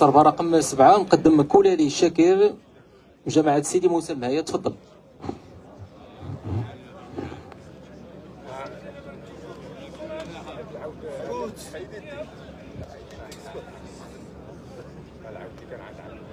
الصربة رقم سبعة. مقدم كولالي شاكر جماعة سيدي موسى المهيا تفضل. محمد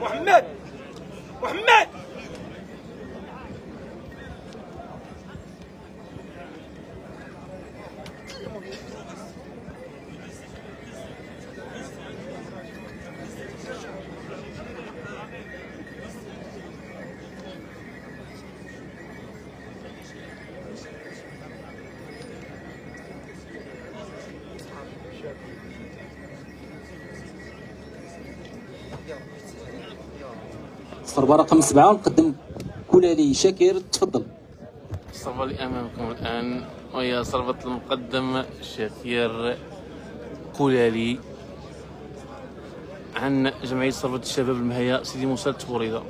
محمد! محمد! الصربة رقم سبعة مقدم كولالي شاكر تفضل. الصربة اللي أمامكم الآن وهي صربة المقدم شاكير كولالي عن جمعية صربة الشباب المهيأ سيدي موسى التبوريدة.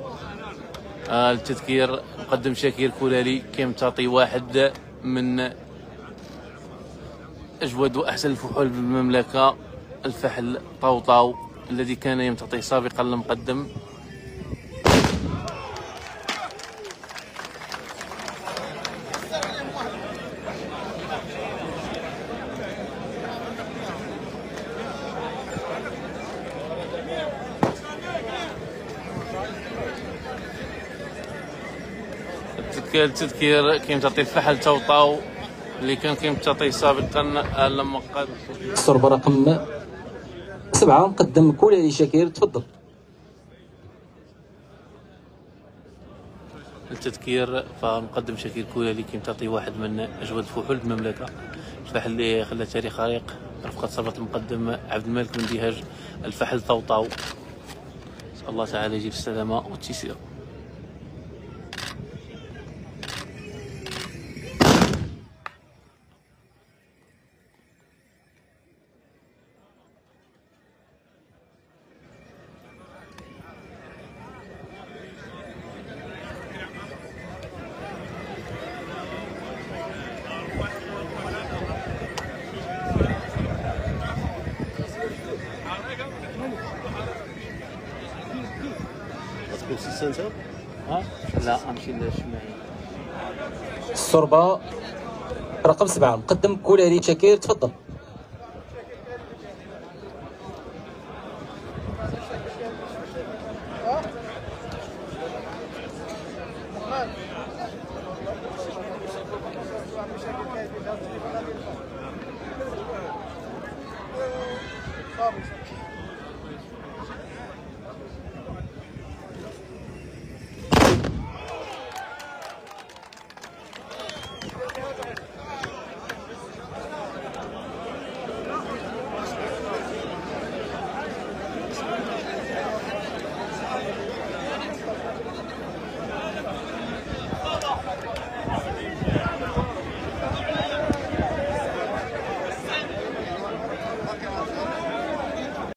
آه التذكير مقدم شاكير كولالي كيم تعطي واحد من أجود وأحسن الفحول بالمملكة الفحل طوطاو الذي كان يمتطي سابقا للمقدم. التذكير التذكير كيم تعطي الفحل توطاو اللي كان كيم تعطيه سابقا لما قاد الصربة رقم سبعة مقدم كولالي شاكر تفضل. التذكير فمقدم شكير كولا اللي كيم تعطي واحد من أجود فحول المملكة. الفحل اللي خلى تاريخ عريق رفقة صربة المقدم عبد الملك بن ديهاج الفحل طوطاو نسأل الله تعالى يجيب السلامة والتيسير. ها؟ لا الصربة رقم سبعة مقدم كولالي شاكر تفضل. خامس